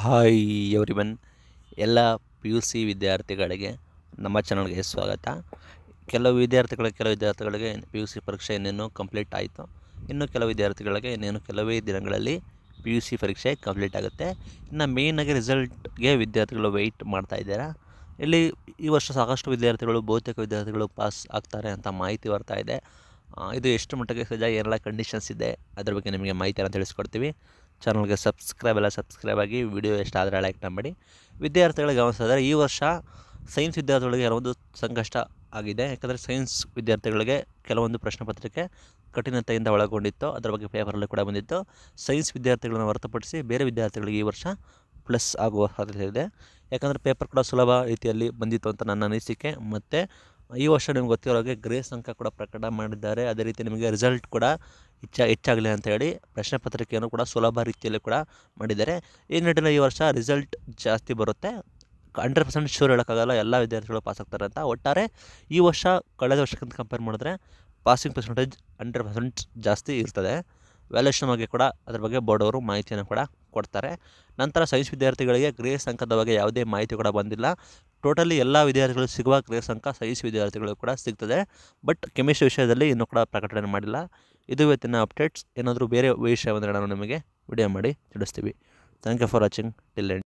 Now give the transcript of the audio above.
Hi everyone ಎಲ್ಲ P U C ವಿದ್ಯಾರ್ಥಿಗಳಿಗೆ, ನಮ್ಮ ಚಾನಲ್ಗೆ ಸ್ವಾಗತ. ಕೆಲವು ವಿದ್ಯಾರ್ಥಿಗಳ, ಕೆಲವು ವಿದ್ಯಾರ್ಥಿಗಳಿಗೆ ಪಿ ಯು ಸಿ ಪರೀಕ್ಷೆ ಇನ್ನೇನು ಕಂಪ್ಲೀಟ್ ಆಯಿತು. ಇನ್ನು ಕೆಲವು ವಿದ್ಯಾರ್ಥಿಗಳಿಗೆ ಇನ್ನೇನು ಕೆಲವೇ ದಿನಗಳಲ್ಲಿ ಪಿ ಯು ಸಿ ಪರೀಕ್ಷೆ ಕಂಪ್ಲೀಟ್ ಆಗುತ್ತೆ. ಇನ್ನು ಮೇಯ್ನಾಗಿ ರಿಸಲ್ಟ್ಗೆ ವಿದ್ಯಾರ್ಥಿಗಳು ವೆಯ್ಟ್ ಮಾಡ್ತಾ ಇದ್ದಾರೆ? ಇಲ್ಲಿ ಈ ವರ್ಷ ಸಾಕಷ್ಟು ವಿದ್ಯಾರ್ಥಿಗಳು, ಬಹುತೇಕ ವಿದ್ಯಾರ್ಥಿಗಳು ಪಾಸ್ ಆಗ್ತಾರೆ ಅಂತ ಮಾಹಿತಿ ಬರ್ತಾ ಇದೆ. ಇದು ಎಷ್ಟು ಮಟ್ಟಿಗೆ ಸಜಾ ಏನೆಲ್ಲ ಕಂಡೀಷನ್ಸ್ ಇದೆ, ಅದ್ರ ಬಗ್ಗೆ ನಿಮಗೆ ಮಾಹಿತಿಯನ್ನು ತಿಳಿಸ್ಕೊಡ್ತೀವಿ. ಚಾನಲ್ಗೆ ಸಬ್ಸ್ಕ್ರೈಬ್ ಎಲ್ಲ ಸಬ್ಸ್ಕ್ರೈಬ್ ಆಗಿ ವಿಡಿಯೋ ಎಷ್ಟು ಆದರೆ ಲೈಕ್ ಮಾಡಿ ವಿದ್ಯಾರ್ಥಿಗಳಿಗೆ ಗಮನಿಸಿದ್ರೆ ಈ ವರ್ಷ ಸೈನ್ಸ್ ವಿದ್ಯಾರ್ಥಿಗಳಿಗೆ ಕೆಲವೊಂದು ಸಂಕಷ್ಟ ಆಗಿದೆ. ಯಾಕಂದರೆ ಸೈನ್ಸ್ ವಿದ್ಯಾರ್ಥಿಗಳಿಗೆ ಕೆಲವೊಂದು ಪ್ರಶ್ನೆ ಪತ್ರಿಕೆ ಕಠಿಣತೆಯಿಂದ ಒಳಗೊಂಡಿತ್ತು. ಅದರ ಬಗ್ಗೆ ಪೇಪರಲ್ಲಿ ಕೂಡ ಬಂದಿತ್ತು. ಸೈನ್ಸ್ ವಿದ್ಯಾರ್ಥಿಗಳನ್ನು ಹೊರತುಪಡಿಸಿ ಬೇರೆ ವಿದ್ಯಾರ್ಥಿಗಳಿಗೆ ಈ ವರ್ಷ ಪ್ಲಸ್ ಆಗುವ ಸಾಧ್ಯತೆ ಇದೆ. ಯಾಕಂದರೆ ಪೇಪರ್ ಕೂಡ ಸುಲಭ ರೀತಿಯಲ್ಲಿ ಬಂದಿತ್ತು ಅಂತ ನನ್ನ ಅನಿಸಿಕೆ. ಮತ್ತು ಈ ವರ್ಷ ನಿಮ್ಗೆ ಗೊತ್ತಿರೋ ಹಾಗೆ ಗ್ರೇಸ್ ಅಂಕ ಕೂಡ ಪ್ರಕಟ ಮಾಡಿದ್ದಾರೆ. ಅದೇ ರೀತಿ ನಿಮಗೆ ರಿಸಲ್ಟ್ ಕೂಡ ಹೆಚ್ಚ ಹೆಚ್ಚಾಗಲಿ ಅಂತ ಹೇಳಿ ಪ್ರಶ್ನೆ ಪತ್ರಿಕೆಯನ್ನು ಕೂಡ ಸುಲಭ ರೀತಿಯಲ್ಲಿ ಕೂಡ ಮಾಡಿದ್ದಾರೆ. ಈ ನಿಟ್ಟಿನಲ್ಲಿ ಈ ವರ್ಷ ರಿಸಲ್ಟ್ ಜಾಸ್ತಿ ಬರುತ್ತೆ. ಹಂಡ್ರೆಡ್ ಪರ್ಸೆಂಟ್ ಶೂರ್ ಹೇಳೋಕ್ಕಾಗಲ್ಲ, ಎಲ್ಲ ವಿದ್ಯಾರ್ಥಿಗಳು ಪಾಸ್ ಆಗ್ತಾರೆ ಅಂತ. ಒಟ್ಟಾರೆ ಈ ವರ್ಷ ಕಳೆದ ವರ್ಷಕ್ಕಿಂತ ಕಂಪೇರ್ ಮಾಡಿದ್ರೆ ಪಾಸಿಂಗ್ ಪರ್ಸೆಂಟೇಜ್ ಹಂಡ್ರೆಡ್ ಪರ್ಸೆಂಟ್ ಜಾಸ್ತಿ ಇರ್ತದೆ. ವ್ಯಾಲ್ಯೂಷನ್ ಬಗ್ಗೆ ಕೂಡ ಅದ್ರ ಬಗ್ಗೆ ಬೋರ್ಡ್ ಅವರು ಮಾಹಿತಿಯನ್ನು ಕೂಡ ಕೊಡ್ತಾರೆ. ನಂತರ ಸೈನ್ಸ್ ವಿದ್ಯಾರ್ಥಿಗಳಿಗೆ ಗ್ರೇಸ್ ಅಂಕದ ಬಗ್ಗೆ ಯಾವುದೇ ಮಾಹಿತಿ ಕೂಡ ಬಂದಿಲ್ಲ. ಟೋಟಲಿ ಎಲ್ಲ ವಿದ್ಯಾರ್ಥಿಗಳು ಸಿಗುವ ಗ್ರೇಸ್ ಅಂಕ ಸೈನ್ಸ್ ವಿದ್ಯಾರ್ಥಿಗಳು ಕೂಡ ಸಿಗ್ತದೆ. ಬಟ್ ಕೆಮಿಸ್ಟ್ರಿ ವಿಷಯದಲ್ಲಿ ಇನ್ನೂ ಕೂಡ ಪ್ರಕಟಣೆ ಮಾಡಿಲ್ಲ. ಇದು ಇವತ್ತಿನ ಅಪ್ಡೇಟ್ಸ್. ಏನಾದರೂ ಬೇರೆ ವಿಷಯ ಬಂದರೆ ನಾನು ನಿಮಗೆ ವಿಡಿಯೋ ಮಾಡಿ ತಿಳಿಸ್ತೀವಿ. Thank you for watching till end